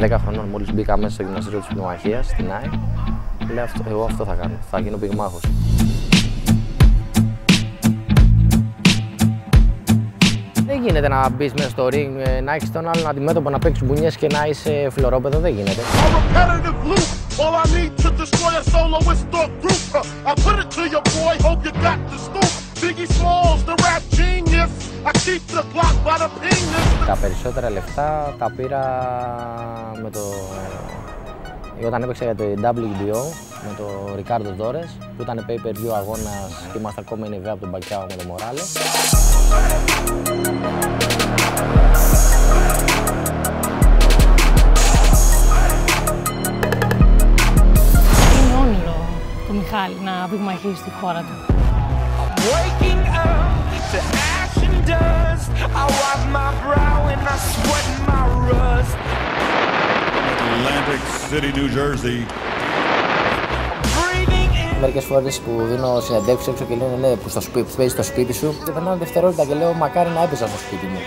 10 χρονών μόλις μπήκα μέσα στο γυμναστήριο της πνευμαχίας στην ΆΕ. Λέω αυτό, εγώ αυτό θα κάνω, θα γίνω πυγμάχος. Δεν γίνεται να μπεις μέσα στο ring, ε, να έχεις τον άλλον αντιμέτωπο να παίξεις μπουνιές και να είσαι φλωρόπεδο. Δεν γίνεται. All I need to destroy a soloist or group. I put it to your boy, hope you got the scoop. Biggie Smalls, Τα περισσότερα λεφτά τα πήρα με το... Όταν έπαιξα για το WBO με τον Ρικάρδο Δόρες που ήταν pay-per-view αγώνας και είμαστε ακόμα είναι από τον Μπακιάο με τον Μοράλε. Είναι όνειρο του Μιχάλη να πυγμαχίσει στη χώρα του. City, New Jersey. Μερικές φορές που δίνω συνεντεύξεις έξω και λένε ναι, που, στο σπίτι, που παίζει στο σπίτι σου και περνάω δευτερόλεπτα και λέω μακάρι να έπαιζα στο σπίτι μου.